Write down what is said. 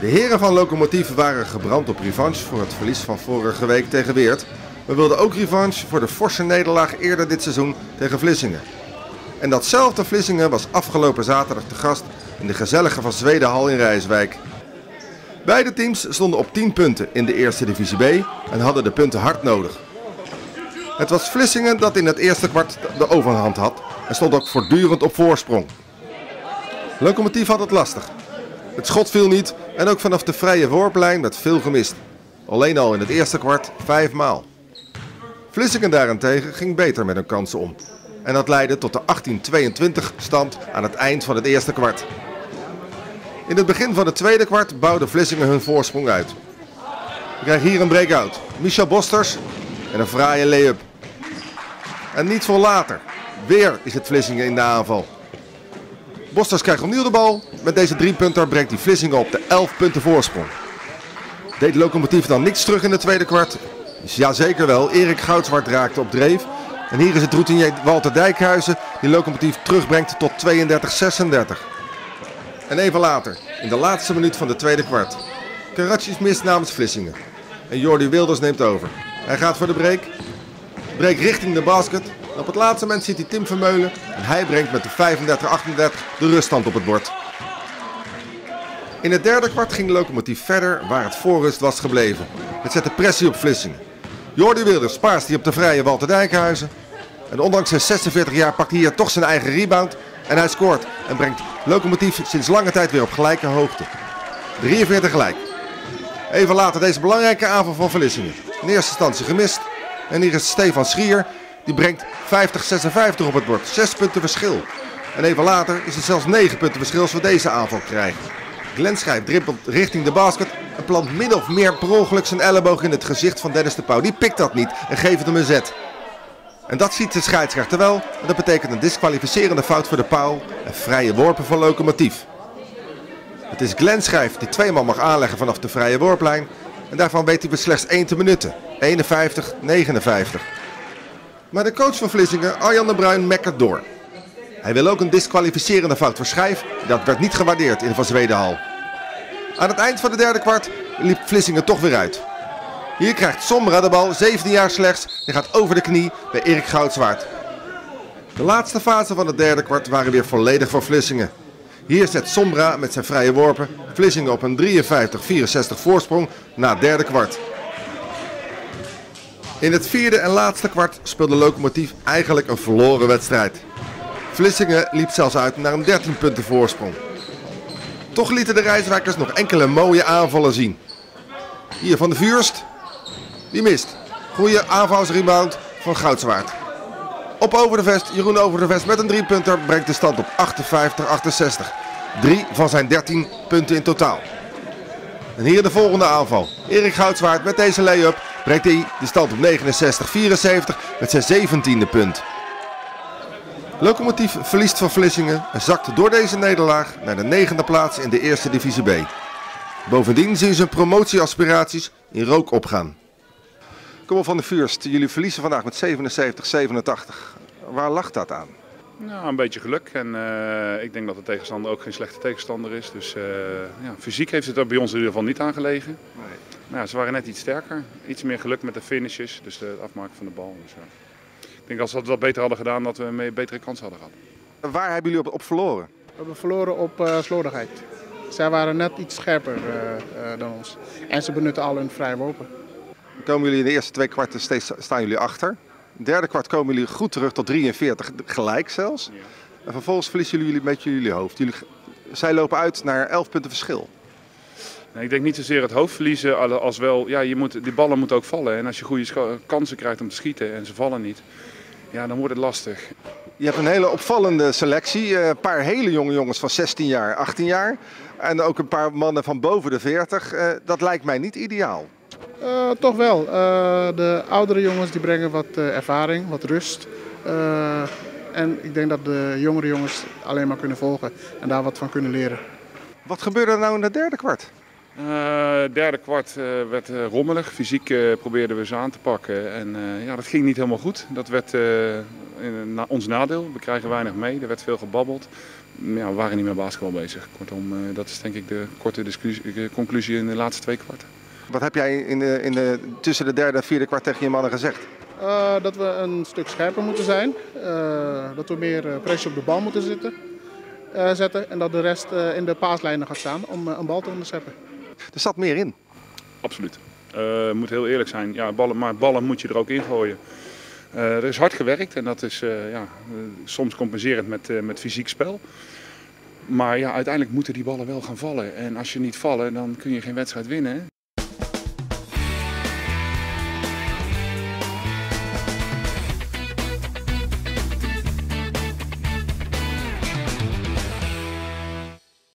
De heren van Lokomotief waren gebrand op revanche voor het verlies van vorige week tegen Weert. We wilden ook revanche voor de forse nederlaag eerder dit seizoen tegen Vlissingen. En datzelfde Vlissingen was afgelopen zaterdag te gast in de gezellige van Zwedenhal in Rijswijk. Beide teams stonden op 10 punten in de eerste divisie B en hadden de punten hard nodig. Het was Vlissingen dat in het eerste kwart de overhand had en stond ook voortdurend op voorsprong. Lokomotief had het lastig. Het schot viel niet en ook vanaf de vrije worplijn werd veel gemist. Alleen al in het eerste kwart vijf maal. Vlissingen daarentegen ging beter met hun kansen om. En dat leidde tot de 18-22 stand aan het eind van het eerste kwart. In het begin van het tweede kwart bouwde Vlissingen hun voorsprong uit. We krijgen hier een breakout. Michel Bosters en een fraaie lay-up. En niet voor later. Weer is het Vlissingen in de aanval. Bosters krijgt opnieuw de bal. Met deze driepunter brengt hij Vlissingen op de 11 punten voorsprong. Deed Lokomotief dan niks terug in het tweede kwart? Dus ja, zeker wel. Erik Goudzwart raakte op dreef. En hier is het routinier Walter Dijkhuizen die Lokomotief terugbrengt tot 32-36. En even later, in de laatste minuut van de tweede kwart. Karadzic mist namens Vlissingen. En Jordi Wilders neemt over. Hij gaat voor de break. Break richting de basket. Op het laatste moment ziet hij Tim Vermeulen. En hij brengt met de 35-38 de ruststand op het bord. In het derde kwart ging de locomotief verder waar het voorrust was gebleven. Het zette pressie op Vlissingen. Jordi Wilders spaarst hij op de vrije Walter Dijkhuizen. En ondanks zijn 46 jaar pakt hij hier toch zijn eigen rebound. En hij scoort en brengt locomotief sinds lange tijd weer op gelijke hoogte. 43 gelijk. Even later deze belangrijke aanval van Vlissingen. In eerste instantie gemist. En hier is Stefan Schier. Die brengt 50-56 op het bord. 6 punten verschil. En even later is het zelfs 9 punten verschil als we deze aanval krijgen. Glenn Schijf dribbelt richting de basket en plant min of meer per ongeluk zijn elleboog in het gezicht van Dennis de Pauw. Die pikt dat niet en geeft hem een zet. En dat ziet de scheidsrechter wel. En dat betekent een disqualificerende fout voor de Pauw en vrije worpen van locomotief. Het is Glenn Schijf die tweemaal mag aanleggen vanaf de vrije worplijn. En daarvan weet hij slechts 1 te minuten. 51, 59. Maar de coach van Vlissingen, Arjan de Bruin, mekkert door. Hij wil ook een disqualificerende fout voor Schijf. Dat werd niet gewaardeerd in Van Zwedenhal. Aan het eind van de derde kwart liep Vlissingen toch weer uit. Hier krijgt Sombra de bal, 17 jaar slechts. Die gaat over de knie bij Erik Goudzwaard. De laatste fase van het derde kwart waren weer volledig voor Vlissingen. Hier zet Sombra met zijn vrije worpen Vlissingen op een 53-64 voorsprong na het derde kwart. In het vierde en laatste kwart speelde Lokomotief eigenlijk een verloren wedstrijd. Vlissingen liep zelfs uit naar een 13 punten voorsprong. Toch lieten de reiswijkers nog enkele mooie aanvallen zien. Hier van de Vuurst. Die mist. Goede aanvalsrebound van Goudzwaard. Op over de vest, Jeroen over de vest met een driepunter brengt de stand op 58-68. Drie van zijn 13 punten in totaal. En hier de volgende aanval. Erik Goudzwaard met deze lay-up brengt hij de stand op 69-74 met zijn 17e punt. Lokomotief verliest van Vlissingen en zakt door deze nederlaag naar de negende plaats in de eerste divisie B. Bovendien zien ze promotieaspiraties in rook opgaan. Kom op van de Vuurst, jullie verliezen vandaag met 77-87. Waar lag dat aan? Nou, een beetje geluk. En uh, ik denk dat de tegenstander ook geen slechte tegenstander is. Dus uh, ja, fysiek heeft het er bij ons in ieder geval niet aan gelegen. Nee. Nou, ze waren net iets sterker. Iets meer geluk met de finishes, dus de afmaken van de bal. Dus, uh, ik denk als we dat wat beter hadden gedaan, dat we een betere kans hadden gehad. Waar hebben jullie op, op verloren? We hebben verloren op uh, slordigheid. Zij waren net iets scherper dan ons. En ze benutten al hun vrije worpen. Dan komen jullie in de eerste twee kwarten steeds staan jullie achter derde kwart komen jullie goed terug tot 43, gelijk zelfs. Ja. En vervolgens verliezen jullie een beetje jullie hoofd. Jullie, zij lopen uit naar 11 punten verschil. Nee, ik denk niet zozeer het hoofd verliezen, als wel, ja, je moet, die ballen moeten ook vallen. En als je goede kansen krijgt om te schieten en ze vallen niet, ja, dan wordt het lastig. Je hebt een hele opvallende selectie. Een paar hele jonge jongens van 16 jaar, 18 jaar. En ook een paar mannen van boven de 40. Dat lijkt mij niet ideaal. Uh, toch wel. Uh, de oudere jongens die brengen wat uh, ervaring, wat rust. en ik denk dat de jongere jongens alleen maar kunnen volgen en daar wat van kunnen leren. Wat gebeurde er nou in het derde kwart? Uh, derde kwart uh, werd uh, rommelig. Fysiek probeerden we ze aan te pakken. En ja, dat ging niet helemaal goed. Dat werd na ons nadeel. We krijgen weinig mee. Er werd veel gebabbeld. Ja, we waren niet meer basketbal bezig. Kortom, dat is denk ik de korte conclusie in de laatste twee kwart. Wat heb jij in de, in de, tussen de derde en vierde kwart tegen je mannen gezegd? dat we een stuk scherper moeten zijn. dat we meer pressie op de bal moeten zitten. zetten. En dat de rest in de paaslijnen gaat staan om een bal te onderscheppen. Er zat meer in. Absoluut. Uh, moet heel eerlijk zijn. Ja, ballen, maar ballen moet je er ook in gooien. Uh, er is hard gewerkt en dat is uh, ja, soms compenserend met, met fysiek spel. Maar ja, uiteindelijk moeten die ballen wel gaan vallen. En als je niet vallen, dan kun je geen wedstrijd winnen.